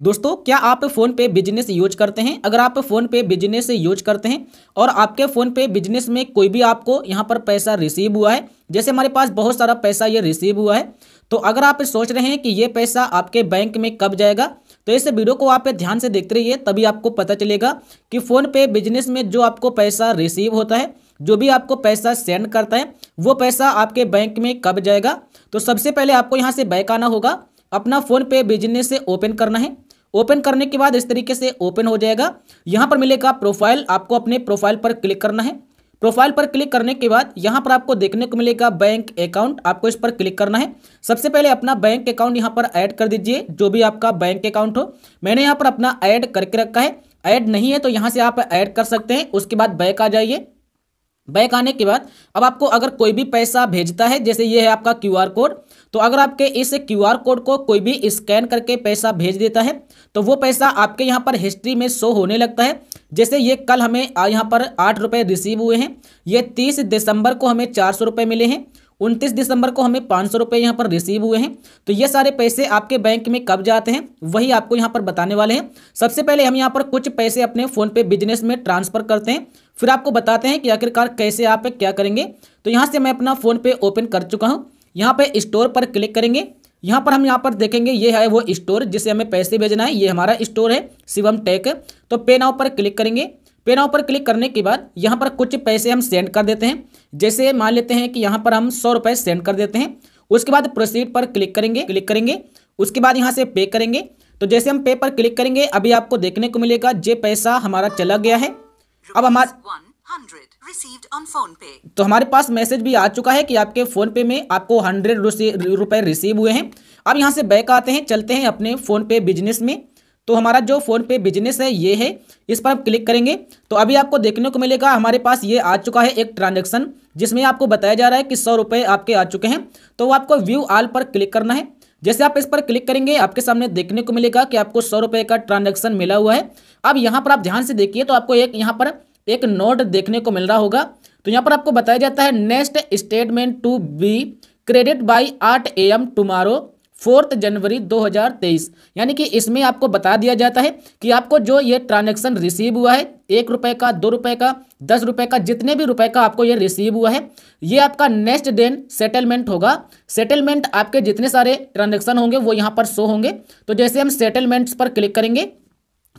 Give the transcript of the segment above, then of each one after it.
दोस्तों, क्या आप फ़ोन पे बिज़नेस यूज़ करते हैं? अगर आप फ़ोन पे बिज़नेस यूज़ करते हैं और आपके फ़ोन पे बिज़नेस में कोई भी आपको यहाँ पर पैसा रिसीव हुआ है, जैसे हमारे पास बहुत सारा पैसा ये रिसीव हुआ है तो अगर आप सोच रहे हैं कि ये पैसा आपके बैंक में कब जाएगा तो इस वीडियो को आप ध्यान से देखते रहिए, तभी आपको पता चलेगा कि फ़ोन पे बिज़नेस में जो आपको पैसा रिसीव होता है, जो भी आपको पैसा सेंड करता है, वो पैसा आपके बैंक में कब जाएगा। तो सबसे पहले आपको यहाँ से बैक आना होगा। अपना फ़ोन पे बिज़नेस से ओपन करना है। ओपन करने के बाद इस तरीके से ओपन हो जाएगा। यहाँ पर मिलेगा प्रोफ़ाइल, आपको अपने प्रोफ़ाइल पर क्लिक करना है। प्रोफ़ाइल पर क्लिक करने के बाद यहाँ पर आपको देखने को मिलेगा बैंक अकाउंट, आपको इस पर क्लिक करना है। सबसे पहले अपना बैंक अकाउंट यहाँ पर ऐड कर दीजिए, जो भी आपका बैंक अकाउंट हो। मैंने यहाँ पर अपना ऐड करके रखा है। ऐड नहीं है तो यहाँ से आप ऐड कर सकते हैं, उसके बाद बैक आ जाइए। बैक आने के बाद अब आपको अगर कोई भी पैसा भेजता है, जैसे ये है आपका क्यू आर कोड तो अगर आपके इस क्यू आर कोड को कोई भी स्कैन करके पैसा भेज देता है तो वो पैसा आपके यहाँ पर हिस्ट्री में शो होने लगता है। जैसे ये कल हमें यहाँ पर आठ रुपये रिसीव हुए हैं, ये तीस दिसंबर को हमें चार सौ रुपये मिले हैं उनतीस दिसंबर को हमें पाँच सौ रुपये यहाँ पर रिसीव हुए हैं। तो ये सारे पैसे आपके बैंक में कब जाते हैं, वही आपको यहाँ पर बताने वाले हैं। सबसे पहले हम यहाँ पर कुछ पैसे अपने फ़ोन पे बिज़नेस में ट्रांसफ़र करते हैं, फिर आपको बताते हैं कि आखिरकार कैसे आप क्या करेंगे। तो यहाँ से मैं अपना फ़ोन पे ओपन कर चुका हूँ। यहाँ पे स्टोर पर क्लिक करेंगे। यहाँ पर हम यहाँ पर देखेंगे, ये है वो स्टोर जिसे हमें पैसे भेजना है, ये हमारा स्टोर है शिवम टेक तो पे नाउ पर क्लिक करेंगे। पे नाउ पर क्लिक करने के बाद यहाँ पर कुछ पैसे हम सेंड कर देते हैं। जैसे मान लेते हैं कि यहाँ पर हम सौ रुपये सेंड कर देते हैं। उसके बाद प्रोसीड पर क्लिक करेंगे क्लिक करेंगे। उसके बाद यहाँ से पे करेंगे। तो जैसे हम पे पर क्लिक करेंगे, अभी आपको देखने को मिलेगा जे पैसा हमारा चला गया है। अब हमारा तो हमारे पास मैसेज भी आ चुका है कि आपके फ़ोन पे में आपको हंड्रेड रुपए रिसीव हुए हैं। अब यहाँ से बैक आते हैं, चलते हैं अपने फ़ोन पे बिज़नेस में। तो हमारा जो फ़ोन पे बिज़नेस है, ये है। इस पर आप क्लिक करेंगे तो अभी आपको देखने को मिलेगा, हमारे पास ये आ चुका है एक ट्रांजेक्शन जिसमें आपको बताया जा रहा है कि सौ रुपये आपके आ चुके हैं। तो आपको व्यू आल पर क्लिक करना है। जैसे आप इस पर क्लिक करेंगे, आपके सामने देखने को मिलेगा कि आपको सौ रुपये का ट्रांजेक्शन मिला हुआ है। अब यहाँ पर आप ध्यान से देखिए तो आपको एक यहाँ पर एक नोट देखने को मिल रहा होगा। तो यहाँ पर आपको बताया जाता है next statement to be credit by आठ ए एम टुमारो फोर्थ जनवरी 2023 यानी कि इसमें आपको बता दिया जाता है कि आपको जो ये ट्रांजेक्शन रिसीव हुआ है, एक रुपए का, दो रुपए का, दस रुपए का, जितने भी रुपए का आपको ये रिसीव हुआ है, ये आपका नेक्स्ट डेन सेटलमेंट होगा। सेटलमेंट आपके जितने सारे ट्रांजेक्शन होंगे वो यहाँ पर शो होंगे। तो जैसे हम सेटलमेंट्स पर क्लिक करेंगे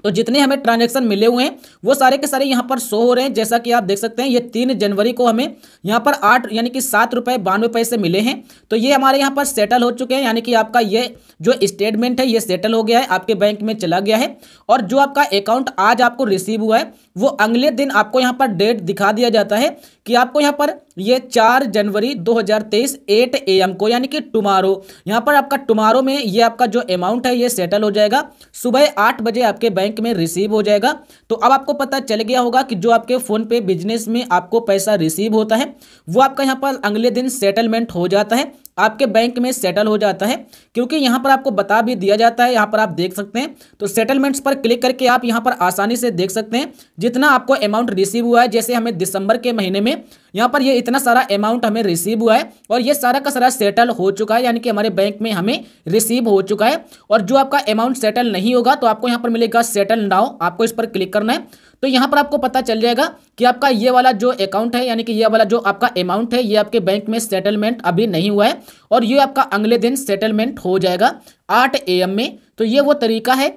तो जितने हमें ट्रांजेक्शन मिले हुए हैं, वो सारे के सारे यहाँ पर शो हो रहे हैं। जैसा कि आप देख सकते हैं, ये तीन जनवरी को हमें यहाँ पर आठ, यानी कि सात रुपये बानवे पैसे मिले हैं। तो ये हमारे यहाँ पर सेटल हो चुके हैं, यानी कि आपका ये जो स्टेटमेंट है, ये सेटल हो गया है, आपके बैंक में चला गया है। और जो आपका अकाउंट आज आपको रिसीव हुआ है, वो अगले दिन आपको यहाँ पर डेट दिखा दिया जाता है कि आपको यहाँ पर ये चार जनवरी 2023 एट ए एम को, यानी कि टुमारो। यहाँ पर आपका टुमारो में ये आपका जो अमाउंट है, ये सेटल हो जाएगा। सुबह आठ बजे आपके बैंक में रिसीव हो जाएगा। तो अब आपको पता चल गया होगा कि जो आपके फ़ोन पे बिज़नेस में आपको पैसा रिसीव होता है, वो आपका यहाँ पर अगले दिन सेटलमेंट हो जाता है। आपके बैंक में सेटल हो जाता है, क्योंकि यहाँ पर आपको बता भी दिया जाता है, यहाँ पर आप देख सकते हैं। तो सेटलमेंट्स पर क्लिक करके आप यहाँ पर आसानी से देख सकते हैं, जितना आपको अमाउंट रिसीव हुआ है, जैसे हमें दिसंबर के महीने में यहाँ पर ये इतना सारा अमाउंट हमें रिसीव हुआ है और ये सारा का सारा सेटल हो चुका है, यानी कि हमारे बैंक में हमें रिसीव हो चुका है। और जो आपका अमाउंट सेटल नहीं होगा तो आपको यहाँ पर मिलेगा सेटल नाउ आपको इस पर क्लिक करना है। तो यहाँ पर आपको पता चल जाएगा कि आपका ये वाला जो अकाउंट है, यानी कि ये वाला जो आपका अमाउंट है, ये आपके बैंक में सेटलमेंट अभी नहीं हुआ है और ये आपका अगले दिन सेटलमेंट हो जाएगा आठ ए में। तो ये वो तरीका है,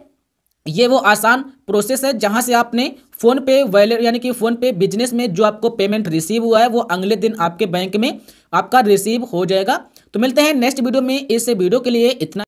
ये वो आसान प्रोसेस है जहाँ से आपने फ़ोन पे वैलेट यानी कि फ़ोन पे बिज़नेस में जो आपको पेमेंट रिसीव हुआ है, वो अगले दिन आपके बैंक में आपका रिसीव हो जाएगा। तो मिलते हैं नेक्स्ट वीडियो में। इस वीडियो के लिए इतना